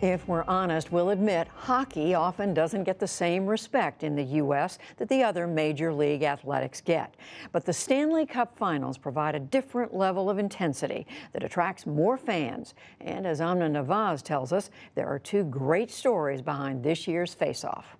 If we're honest, we'll admit hockey often doesn't get the same respect in the U.S. that the other major league athletics get. But the Stanley Cup finals provide a different level of intensity that attracts more fans. And as Amna Nawaz tells us, there are two great stories behind this year's face-off.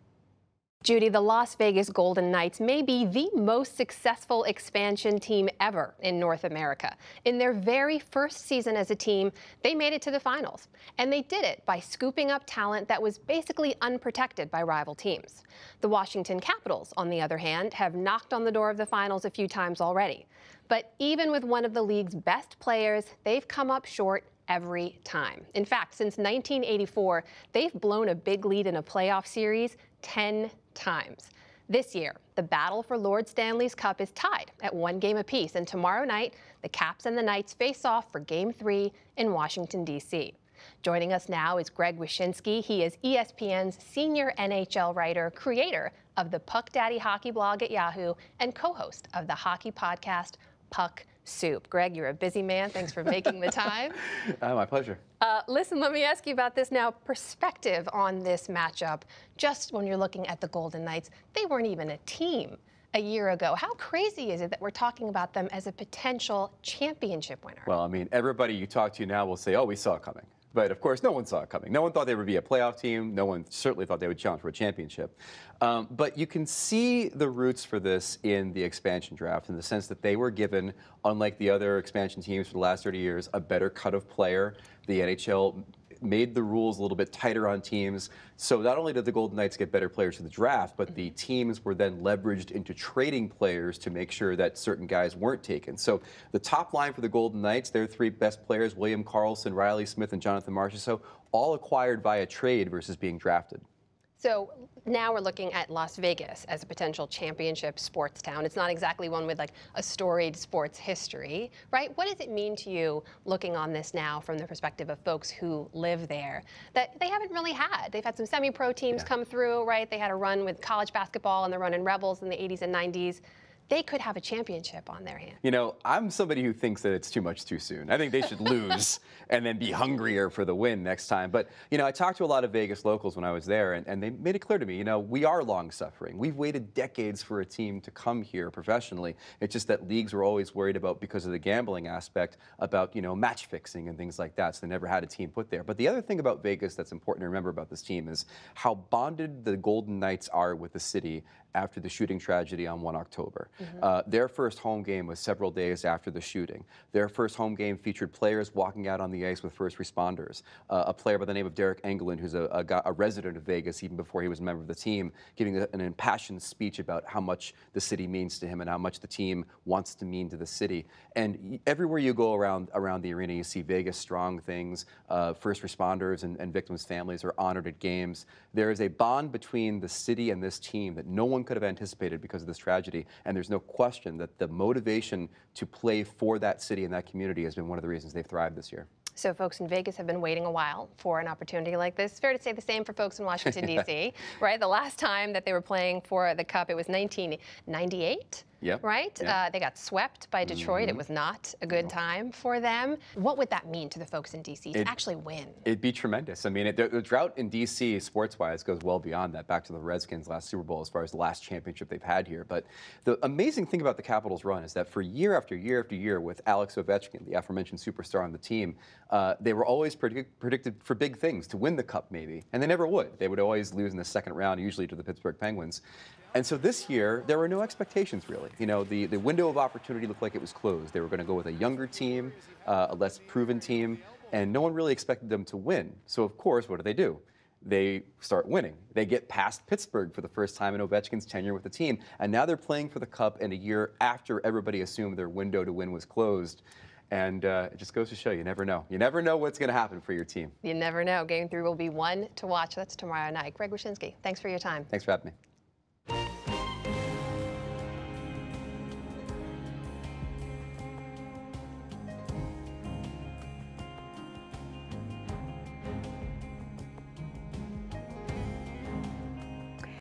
Judy, the Las Vegas Golden Knights may be the most successful expansion team ever in North America. In their very first season as a team, they made it to the finals. And they did it by scooping up talent that was basically unprotected by rival teams. The Washington Capitals, on the other hand, have knocked on the door of the finals a few times already. But even with one of the league's best players, they've come up short every time. In fact, since 1984, they've blown a big lead in a playoff series 10 times. This year, the battle for Lord Stanley's Cup is tied at one game apiece, and tomorrow night, the Caps and the Knights face off for Game 3 in Washington, D.C. Joining us now is Greg Wyshynski. He is ESPN's senior NHL writer, creator of the Puck Daddy hockey blog at Yahoo, and co-host of the hockey podcast Puck Soup. Greg, you're a busy man. Thanks for making the time. uh, my pleasure. Uh, listen, let me ask you about this now. Perspective on this matchup. Just when you're looking at the Golden Knights, they weren't even a team a year ago. How crazy is it that we're talking about them as a potential championship winner? Well, I mean, everybody you talk to now will say, oh, we saw it coming. But of course, no one saw it coming. No one thought they would be a playoff team. No one certainly thought they would challenge for a championship. Um, but you can see the roots for this in the expansion draft in the sense that they were given, unlike the other expansion teams for the last 30 years, a better cut of player. The NHL made the rules a little bit tighter on teams. So not only did the Golden Knights get better players for the draft, but the mm-hmm. teams were then leveraged into trading players to make sure that certain guys weren't taken. So the top line for the Golden Knights, their three best players, William Karlsson, Riley Smith, and Jonathan Marchessault, all acquired via trade versus being drafted. So now we're looking at Las Vegas as a potential championship sports town. It's not exactly one with like a storied sports history, right? What does it mean to you looking on this now from the perspective of folks who live there that they haven't really had? They've had some semi-pro teams yeah. come through, right? They had a run with college basketball and the Runnin' Rebels in the 80s and 90s they could have a championship on their hands. You know, I'm somebody who thinks that it's too much too soon. I think they should lose and then be hungrier for the win next time. But, you know, I talked to a lot of Vegas locals when I was there, and, and they made it clear to me, you know, we are long suffering. We've waited decades for a team to come here professionally. It's just that leagues were always worried about, because of the gambling aspect, about, you know, match fixing and things like that. So they never had a team put there. But the other thing about Vegas that's important to remember about this team is how bonded the Golden Knights are with the city after the shooting tragedy on 1 October. Mm -hmm. uh, their first home game was several days after the shooting. Their first home game featured players walking out on the ice with first responders. Uh, a player by the name of Deryk Engelland, who's a, a, a, resident of Vegas even before he was a member of the team, giving a, an impassioned speech about how much the city means to him and how much the team wants to mean to the city. And everywhere you go around around the arena, you see Vegas strong things. Uh, first responders and, and victims' families are honored at games. There is a bond between the city and this team that no one could have anticipated because of this tragedy. And there's no question that the motivation to play for that city and that community has been one of the reasons they've thrived this year. So folks in Vegas have been waiting a while for an opportunity like this. Fair to say the same for folks in Washington, D.C., right? The last time that they were playing for the Cup, it was 1998. Yep. Right? Yep. Uh, they got swept by Detroit. Mm -hmm. It was not a good time for them. What would that mean to the folks in D.C. to actually win? It'd be tremendous. I mean, it, the, the, drought in D.C. sports-wise goes well beyond that, back to the Redskins last Super Bowl as far as the last championship they've had here. But the amazing thing about the Capitals' run is that for year after year after year with Alex Ovechkin, the aforementioned superstar on the team, uh, they were always predict predicted for big things, to win the Cup maybe, and they never would. They would always lose in the second round, usually to the Pittsburgh Penguins. And so this year, there were no expectations really. You know, the, the window of opportunity looked like it was closed. They were going to go with a younger team, uh, a less proven team, and no one really expected them to win. So of course, what do they do? They start winning. They get past Pittsburgh for the first time in Ovechkin's tenure with the team, and now they're playing for the Cup in a year after everybody assumed their window to win was closed. And uh, it just goes to show you never know. You never know what's going to happen for your team. You never know. Game three will be one to watch. That's tomorrow night. Greg Wyshynski, thanks for your time. Thanks for having me.